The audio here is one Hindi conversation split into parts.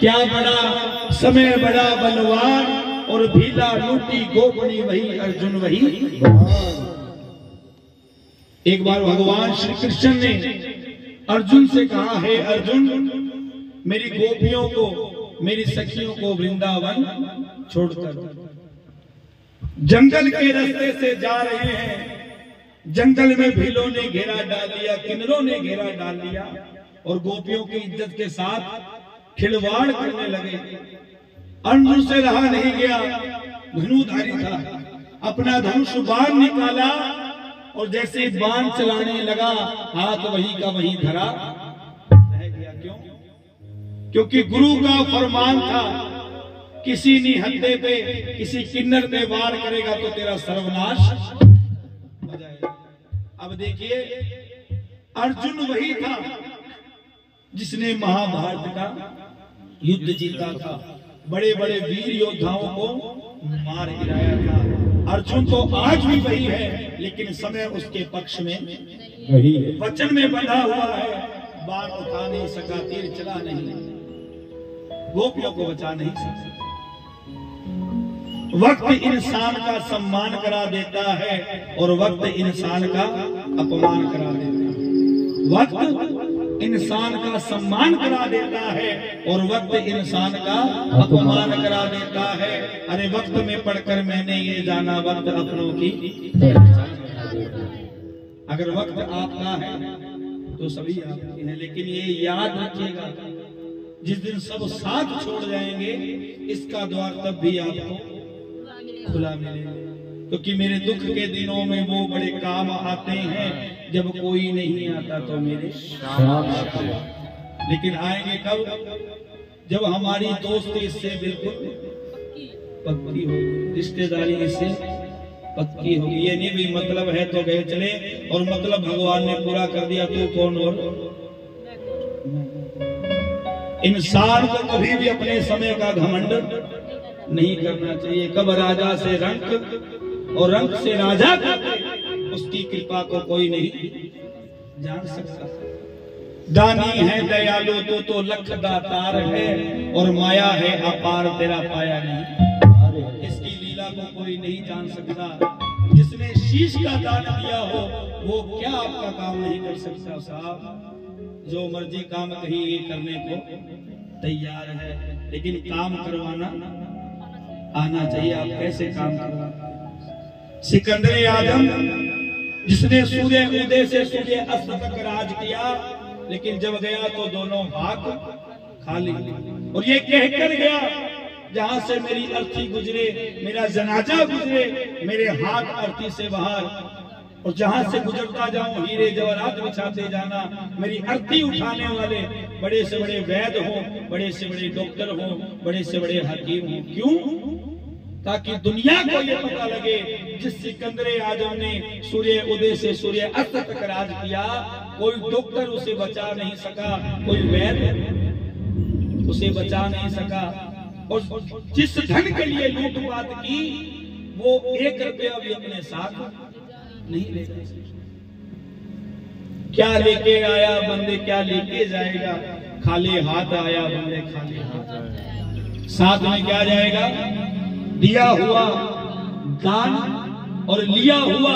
क्या बड़ा, समय बड़ा बलवान, और भीला लूटी गोपनी वही, अर्जुन वही एक बार भगवान श्री कृष्ण ने अर्जुन से कहा, है अर्जुन, मेरी गोपियों को, मेरी सखियों को वृंदावन छोड़कर जंगल के रास्ते से जा रहे हैं। जंगल में भीलों ने घेरा डाल दिया, किन्नरों ने घेरा डाल दिया, और गोपियों की इज़्ज़त के साथ खिलवाड़ करने लगे। अर्जुन से रहा नहीं गया। धनुधारी था। अपना धनुष बाण निकाला और जैसे बाण चलाने लगा, हाथ वही का वही धरा। गया क्यों? क्योंकि गुरु का फरमान था, किसी निहत्ते पे, किसी किन्नर पे वार करेगा तो तेरा सर्वनाश अब देखिए, अर्जुन वही था जिसने महाभारत का युद्ध जीता था। बड़े बड़े वीर योद्धाओं को मार गिराया था। अर्जुन तो आज भी वही है लेकिन समय उसके पक्ष में वही है। वचन में बंधा हुआ है। बाण उठा नहीं सका तीर चला नहीं। गोपियों को बचा नहीं सका वक्त इंसान का सम्मान करा देता है और वक्त इंसान का अपमान करा देता है। वक्त इंसान का सम्मान करा देता है और वक्त इंसान का अपमान करा देता है। अरे, वक्त में पढ़कर मैंने ये जाना, वक्त अपनों की अगर वक्त आपका है तो सभी आपके हैं। लेकिन ये याद रखिएगा, जिस दिन सब साथ छोड़ जाएँगे, इसका द्वार तब भी आपको खुला मिलेगा। क्योंकि मेरे दुख के दिनों में वो बड़े काम आते हैं जब कोई नहीं आता तो मेरे शाम लेकिन आएँगे कब? जब हमारी दोस्ती इससे बिल्कुल पक्की होगी रिश्तेदारी इससे पक्की होगी। ये नहीं भी मतलब है तो गए चले और मतलब भगवान ने पूरा कर दिया तू कौन और इंसान को कभी भी अपने समय का घमंड नहीं करना चाहिए। कब राजा से रंक और रंक से राजा कर दे, उसकी कृपा को कोई नहीं जान सकता। दानी है दयालु तो तो लख दातार है और माया है अपार तेरा पाया नहीं। इसकी लीला को कोई नहीं जान सकता। जिसने शीश का दान दिया हो वो क्या आपका काम नहीं कर सकता साहब? जो मर्ज़ी काम कहीं करने को तैयार है लेकिन काम करवाना आना चाहिए। आप कैसे काम करवा सिकंदर आज़म जिसने सूर्य उदय से सूर्य अस्त तक राज किया, लेकिन जब गया तो दोनों हाथ खाली। और ये कहकर गया, जहाँ से मेरी अर्थी गुजरे, मेरा जनाजा गुजरे, मेरे हाथ अर्थी से बाहर। और जहाँ से गुजरता जाऊँ, हीरे जवाहरात बिछाते जाना। मेरी अर्थी उठाने वाले बड़े से बड़े वैद हो, बड़े से बड़े डॉक्टर हो, बड़े से बड़े हकीम हो। क्यों? ताकि दुनिया को ये पता लगे जिस सिकंदर आज़म ने सूर्य उदय से सूर्य अस्त तक राज किया, कोई डॉक्टर उसे बचा नहीं सका, कोई वैद उसे बचा नहीं सका। और जिस धन के लिए लूटपाट की, वो एक रुपया भी अपने साथ नहीं ले क्या लेके आया बंदे, क्या लेके जाएगा? खाली हाथ आया बंदे, खाली हाथ साथ में क्या जाएगा? दिया हुआ दान और लिया हुआ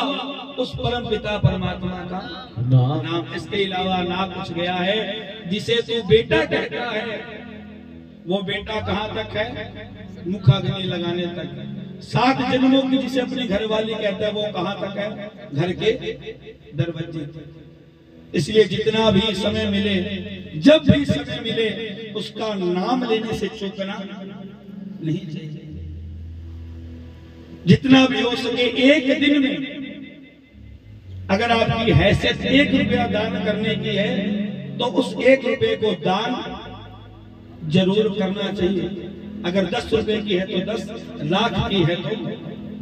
उस परम पिता परमात्मा का नाम। इसके अलावा ना कुछ गया है जिसे तू बेटा कहता है। वो बेटा कहाँ तक है? मुखाग्नि लगाने तक। सात जन्मों की जिसे अपनी घरवाली कहता है वो कहाँ तक है? घर के दरवाजे इसलिए जितना भी समय मिले जब भी समय मिले उसका नाम लेने से चूकना नहीं चाहिए। जितना भी हो सके एक दिन में, अगर आपकी हैसियत एक रुपया दान करने की है तो उस एक रुपए को दान ज़रूर करना चाहिए। अगर दस रुपए की है तो दस, लाख की है तो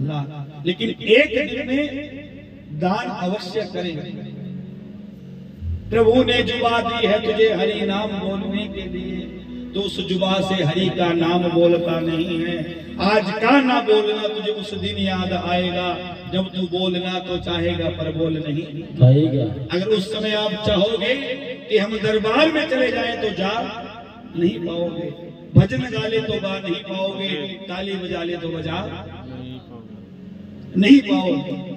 लाख। लेकिन एक दिन में दान अवश्य करें। प्रभु ने जुबा दी है तुझे हरि नाम बोलने के लिए तो उस जुबा से हरि का नाम बोलता नहीं है। आज का ना बोलना तुझे उस दिन याद आएगा। जब तू बोलना तो चाहेगा पर बोल नहीं। पाएगा अगर उस समय आप चाहोगे कि हम दरबार में चले जाएँ तो जा नहीं पाओगे। भजन गा ले तो गा नहीं पाओगे। ताली बजा ले तो बजा नहीं पाओगे।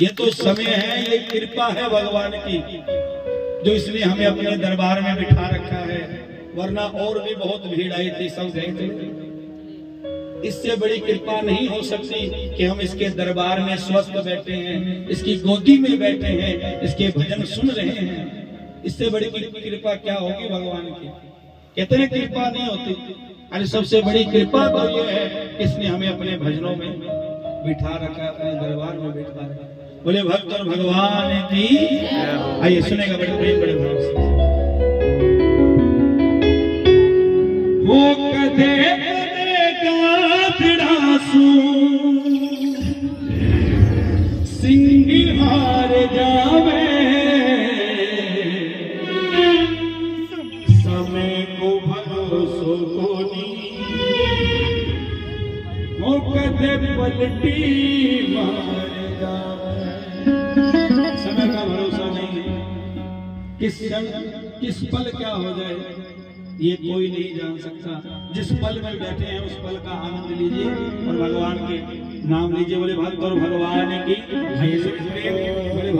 ये तो समय है ये कृपा है भगवान की। जो इसने हमें अपने दरबार में बिठा रखा है, वरना और भी बहुत भीड़ आई थी सब गए थे। इससे बड़ी कृपा नहीं हो सकती कि हम इसके दरबार में स्वस्थ बैठे हैं, इसकी गोदी में बैठे हैं, इसके भजन सुन रहे हैं। इससे बड़ी कृपा क्या होगी भगवान की? कितने कृपा नहीं होती। अरे सबसे बड़ी कृपा तो ये है इसने हमें अपने भजनों में बिठा रखा अपने दरबार में बिठा रखा बोले भक्त और भगवान की आइए, सुनेगा बड़े प्रेम, बड़े भाव से। वो जावे। समय पलटी मार जावे। किस क्षण, किस पल क्या हो जाए, ये कोई नहीं जान सकता। जिस पल में बैठे हैं, उस पल का आनंद लीजिए और भगवान के नाम लीजिए। बोले, भक्त और भगवान की बोले